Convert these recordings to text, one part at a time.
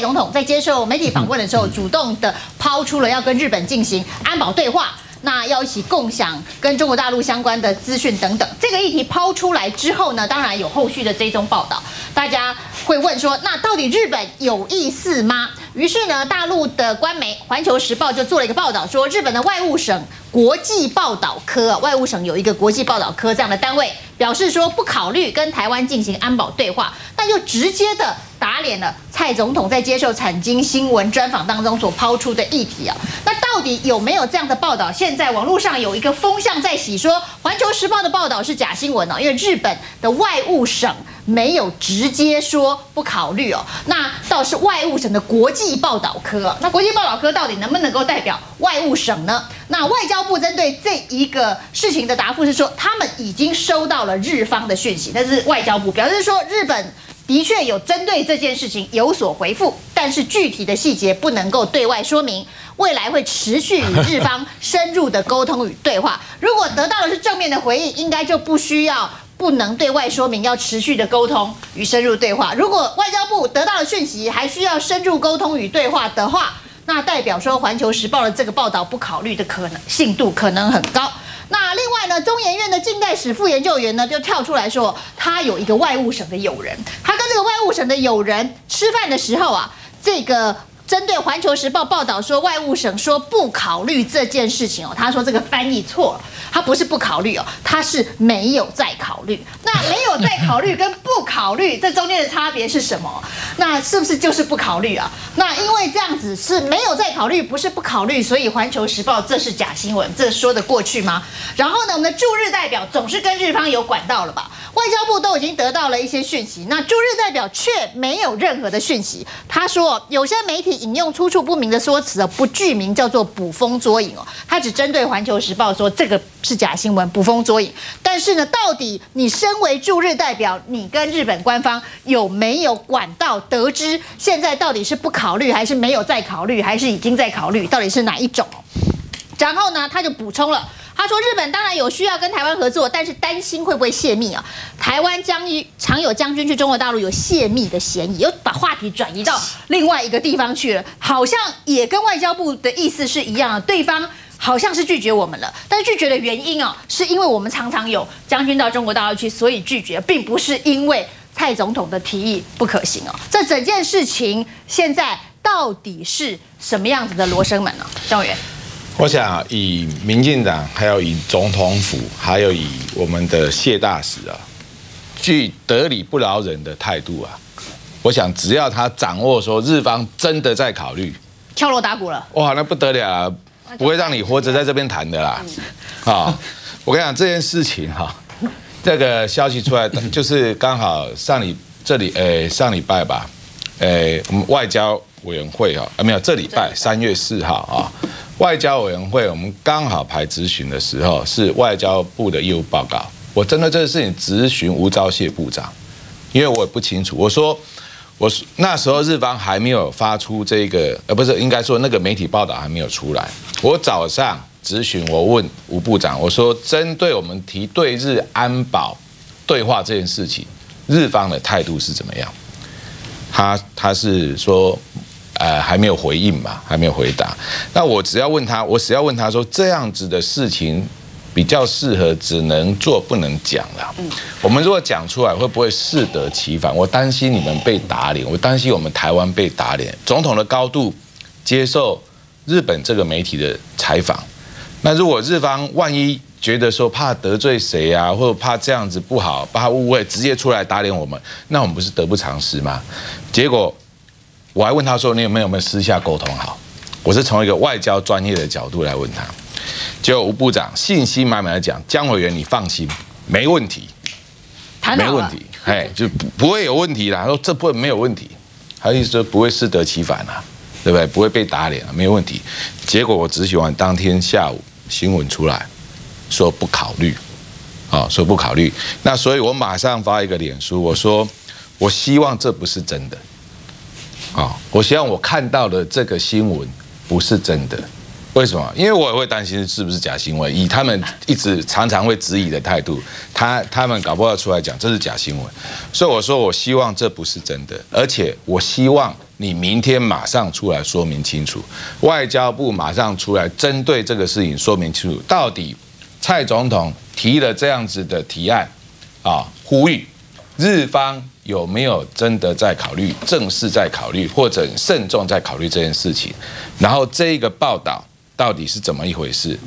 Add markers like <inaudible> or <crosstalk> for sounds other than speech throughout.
总统在接受媒体访问的时候，主动的抛出了要跟日本进行安保对话。那要一起共享跟中国大陆相关的资讯等等，这个议题抛出来之后呢，当然有后续的追踪报道，大家会问说，那到底日本有意思吗？于是呢，大陆的官媒《环球时报》就做了一个报道，说日本的外务省国际报道科，外务省有一个国际报道科这样的单位，表示说不考虑跟台湾进行安保对话，那就直接的脸了蔡总统在接受产经新闻专访当中所抛出的议题啊。那到底有没有这样的报道？现在网络上有一个风向在洗，说《环球时报》的报道是假新闻哦，因为日本的外务省。没有直接说不考虑哦，那倒是外务省的国际报道科，那国际报道科到底能不能够代表外务省呢？那外交部针对这一个事情的答复是说，他们已经收到了日方的讯息，但是外交部表示说，日本的确有针对这件事情有所回复，但是具体的细节不能够对外说明，未来会持续与日方深入的沟通与对话，如果得到的是正面的回应，应该就不需要。不能对外说明，要持续的沟通与深入对话。如果外交部得到的讯息还需要深入沟通与对话的话，那代表说《环球时报》的这个报道不考虑的可能性度可能很高。那另外呢，中研院的近代史副研究员呢就跳出来说，他有一个外务省的友人，他跟这个外务省的友人吃饭的时候啊，这个。针对《环球时报》报道说，外务省说不考虑这件事情哦，他说这个翻译错了，他不是不考虑哦，他是没有在考虑。那没有在考虑跟不考虑这中间的差别是什么？<laughs> 那是不是就是不考虑啊？那因为这样子是没有在考虑，不是不考虑，所以《环球时报》这是假新闻，这说得过去吗？然后呢，我们的驻日代表总是跟日方有管道了吧？外交部都已经得到了一些讯息，那驻日代表却没有任何的讯息。他说有些媒体。引用出处不明的说辞啊，不具名，叫做捕风捉影哦。他只针对《环球时报》说这个是假新闻，捕风捉影。但是呢，到底你身为驻日代表，你跟日本官方有没有管道得知现在到底是不考虑，还是没有在考虑，还是已经在考虑？到底是哪一种？然后呢，他就补充了。他说：“日本当然有需要跟台湾合作，但是担心会不会泄密啊？台湾将于常有将军去中国大陆有泄密的嫌疑，又把话题转移到另外一个地方去了，好像也跟外交部的意思是一样。对方好像是拒绝我们了，但是拒绝的原因哦，是因为我们常常有将军到中国大陆去，所以拒绝，并不是因为蔡总统的提议不可行哦。这整件事情现在到底是什么样子的罗生门呢？张委员。”我想以民进党，还有以总统府，还有以我们的谢大使啊，具得理不饶人的态度啊，我想只要他掌握说日方真的在考虑，敲锣打鼓了，哇，那不得了，不会让你活着在这边谈的啦。啊，我跟你讲这件事情哈，这个消息出来，<laughs> 就是刚好上礼这里，诶，上礼拜吧，诶，我们外交委员会啊，啊没有，这礼拜三月四号啊。外交委员会，我们刚好排咨询的时候，是外交部的业务报告。我针对这个事情咨询吴钊燮部长，因为我也不清楚。我说，我那时候日方还没有发出这个，呃，不是，应该说那个媒体报道还没有出来。我早上咨询，我问吴部长，我说，针对我们提对日安保对话这件事情，日方的态度是怎么样？他他是说。呃，还没有回应嘛，还没有回答。那我只要问他，我只要问他说，这样子的事情比较适合只能做不能讲了。嗯，我们如果讲出来，会不会适得其反？我担心你们被打脸，我担心我们台湾被打脸。总统的高度接受日本这个媒体的采访，那如果日方万一觉得说怕得罪谁啊，或者怕这样子不好，怕误会，直接出来打脸我们，那我们不是得不偿失吗？结果。我还问他说：“你有没有没有私下沟通好？”我是从一个外交专业的角度来问他。结果吴部长信心满满的讲：“江委员，你放心，没问题，没问题，哎，就不不会有问题啦。”他说：“这不会没有问题。”他意思说不会适得其反啊，对不对？不会被打脸啊，没有问题。结果我只喜欢当天下午新闻出来，说不考虑，啊，说不考虑。那所以我马上发一个脸书，我说：“我希望这不是真的。”啊，我希望我看到的这个新闻不是真的，为什么？因为我也会担心是不是假新闻。以他们一直常常会质疑的态度，他他们搞不好出来讲这是假新闻，所以我说我希望这不是真的，而且我希望你明天马上出来说明清楚，外交部马上出来针对这个事情说明清楚，到底蔡总统提了这样子的提案，啊，呼吁日方有没有真的在考虑，正式在考虑，或者慎重在考虑这件事情，然后这个报道到底是怎么一回事？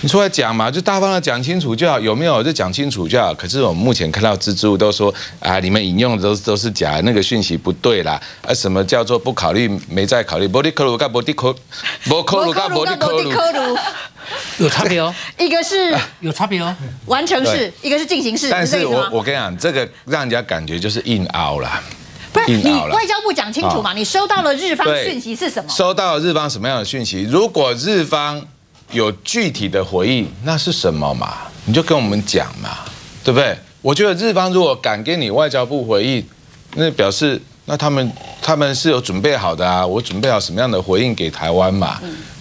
你出来讲嘛，就大方的讲清楚就好，有没有就讲清楚就好。可是我们目前看到蜘蛛都说啊，你们引用的都都是假，那个讯息不对啦。啊，什么叫做不考虑，没在考虑？波迪克鲁跟波迪克，波克鲁跟波迪克鲁，有差别哦。<laughs> 一个是有差别哦，完成式，一个是进行式。但是我我跟你讲，这个让人家感觉就是硬凹啦。你外交部讲清楚嘛？你收到了日方讯息是什么？收到了日方什么样的讯息？如果日方。有具体的回应，那是什么嘛？你就跟我们讲嘛，对不对？我觉得日方如果敢跟你外交部回应，那表示那他们他们是有准备好的啊。我准备好什么样的回应给台湾嘛？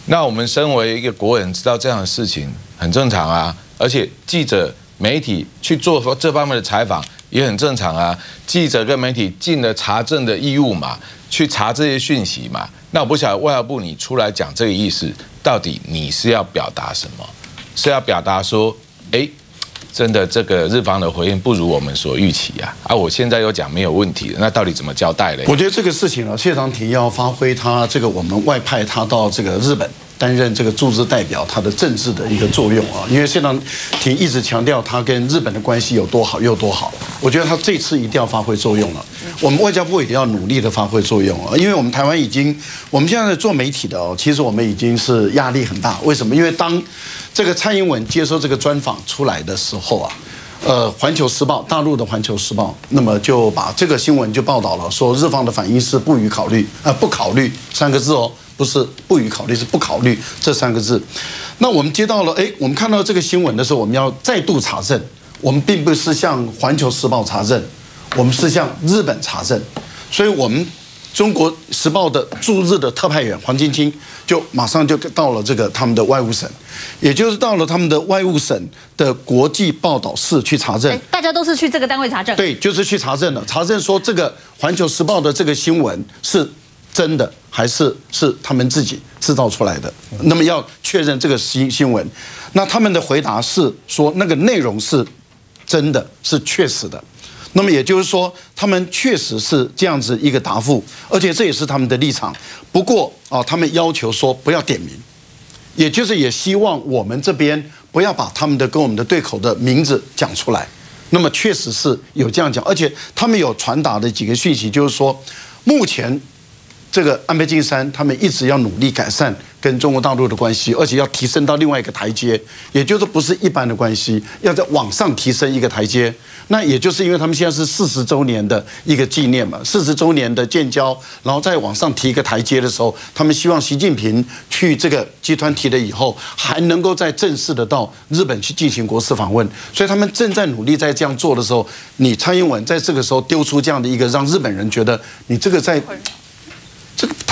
那我们身为一个国人，知道这样的事情很正常啊。而且记者媒体去做这方面的采访也很正常啊。记者跟媒体尽了查证的义务嘛，去查这些讯息嘛。那我不晓得外交部你出来讲这个意思。到底你是要表达什么？是要表达说，哎，真的这个日方的回应不如我们所预期啊！啊，我现在又讲没有问题，那到底怎么交代嘞？我觉得这个事情啊，谢长廷要发挥他这个我们外派他到这个日本。担任这个驻日代表，他的政治的一个作用啊，因为谢长廷一直强调他跟日本的关系有多好有多好，我觉得他这次一定要发挥作用了。我们外交部也要努力的发挥作用啊，因为我们台湾已经，我们现在做媒体的哦，其实我们已经是压力很大。为什么？因为当这个蔡英文接受这个专访出来的时候啊，呃，《环球时报》大陆的《环球时报》那么就把这个新闻就报道了，说日方的反应是不予考虑，呃，不考虑三个字哦。不是不予考虑，是不考虑这三个字。那我们接到了，哎，我们看到这个新闻的时候，我们要再度查证。我们并不是向《环球时报》查证，我们是向日本查证。所以，我们《中国时报》的驻日的特派员黄晶晶就马上就到了这个他们的外务省，也就是到了他们的外务省的国际报道室去查证。大家都是去这个单位查证？对，就是去查证的。查证说这个《环球时报》的这个新闻是。真的还是是他们自己制造出来的？那么要确认这个新新闻，那他们的回答是说那个内容是真的是确实的。那么也就是说，他们确实是这样子一个答复，而且这也是他们的立场。不过啊，他们要求说不要点名，也就是也希望我们这边不要把他们的跟我们的对口的名字讲出来。那么确实是有这样讲，而且他们有传达的几个讯息，就是说目前。这个安倍晋三他们一直要努力改善跟中国大陆的关系，而且要提升到另外一个台阶，也就是不是一般的关系，要在往上提升一个台阶。那也就是因为他们现在是四十周年的一个纪念嘛，四十周年的建交，然后再往上提一个台阶的时候，他们希望习近平去这个集团提了以后，还能够再正式的到日本去进行国事访问。所以他们正在努力在这样做的时候，你蔡英文在这个时候丢出这样的一个让日本人觉得你这个在。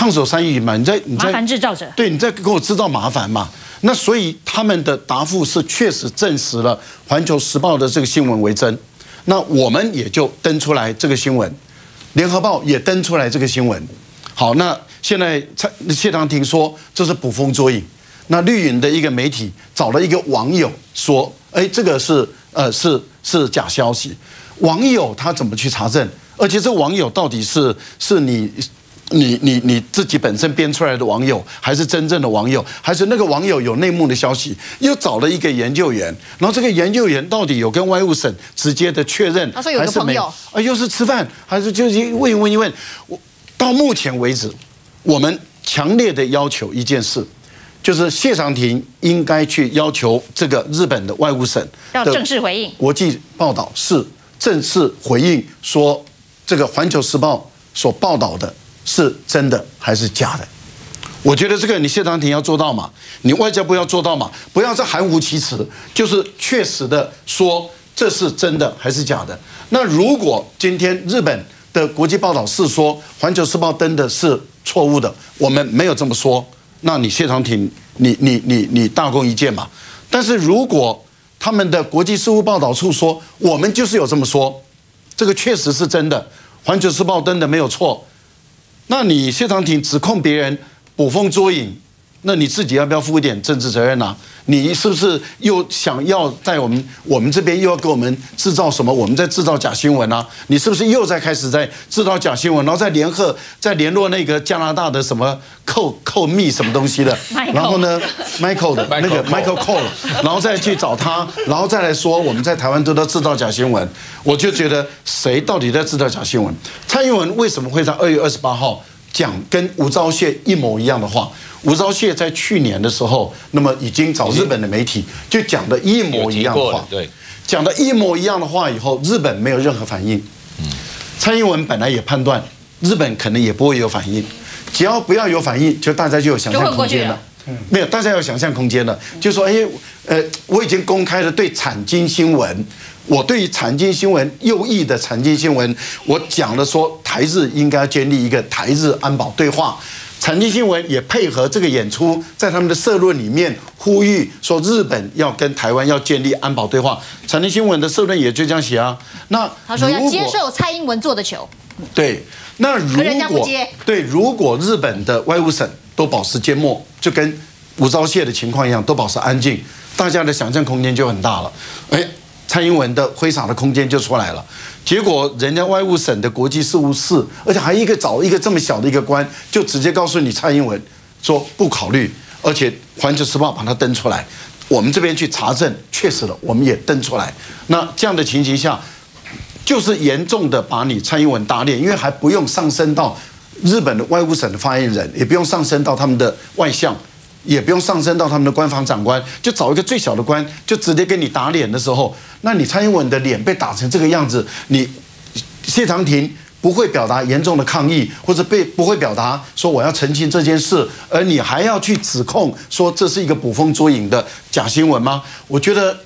这个烫手山芋嘛，你在你在麻烦制造者，对你在给我制造麻烦嘛？那所以他们的答复是确实证实了《环球时报》的这个新闻为真，那我们也就登出来这个新闻，《联合报》也登出来这个新闻。好，那现在蔡谢长廷说这是捕风捉影，那绿营的一个媒体找了一个网友说，哎，这个是呃是是假消息。网友他怎么去查证？而且这网友到底是是你？你你你自己本身编出来的网友，还是真正的网友，还是那个网友有内幕的消息？又找了一个研究员，然后这个研究员到底有跟外务省直接的确认，还是没有？啊，又是吃饭，还是就是问一问一问？我到目前为止，我们强烈的要求一件事，就是谢长廷应该去要求这个日本的外务省要正式回应国际报道，是正式回应说这个《环球时报》所报道的。是真的还是假的？我觉得这个你谢长廷要做到嘛，你外交部要做到嘛，不要再含糊其辞，就是确实的说这是真的还是假的。那如果今天日本的国际报道是说《环球时报》登的是错误的，我们没有这么说，那你谢长廷，你你你你大功一件嘛。但是如果他们的国际事务报道处说我们就是有这么说，这个确实是真的，《环球时报》登的没有错。那你谢长廷指控别人捕风捉影，那你自己要不要负一点政治责任呢、你是不是又想要在我们我们这边又要给我们制造什么？我们在制造假新闻啊？你是不是又在开始在制造假新闻，然后再联合再联络那个加拿大的什么寇寇密什么东西的 <laughs> 然后呢，Michael 的那个 Michael Michael Cole，然后再去找他，然后再来说我们在台湾都在制造假新闻，我就觉得谁到底在制造假新闻？蔡英文为什么会在二月二十八号讲跟吴钊燮一模一样的话？吴钊燮在去年的时候，那么已经找日本的媒体就讲的一模一样的话对，讲的一模一样的话以后，日本没有任何反应。蔡英文本来也判断日本可能也不会有反应，只要不要有反应，就大家就有想象空间了。没有，大家有想象空间了，就说，哎，呃，我已经公开了对产经新闻，我对于产经新闻右翼的产经新闻，我讲了说台日应该建立一个台日安保对话。产经新闻也配合这个演出，在他们的社论里面呼吁说，日本要跟台湾要建立安保对话。产经新闻的社论也就这样写啊。那他说要接受蔡英文做的球，对，那如果接对，如果日本的外务省都保持缄默，就跟吴钊燮的情况一样，都保持安静，大家的想象空间就很大了。哎，蔡英文的挥洒的空间就出来了。结果人家外务省的国际事务室，而且还一个找一个这么小的一个官，就直接告诉你蔡英文说不考虑，而且《环球时报》把它登出来，我们这边去查证，确实了，我们也登出来。那这样的情形下，就是严重的把你蔡英文打脸，因为还不用上升到日本的外务省的发言人，也不用上升到他们的外相，也不用上升到他们的官方长官，就找一个最小的官，就直接给你打脸的时候，那你蔡英文的脸被打成这个样子，你谢长廷。不会表达严重的抗议，或者被不会表达说我要澄清这件事，而你还要去指控说这是一个捕风捉影的假新闻吗？我觉得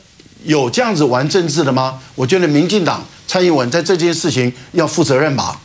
有这样子玩政治的吗？我觉得民进党蔡英文在这件事情要负责任吧。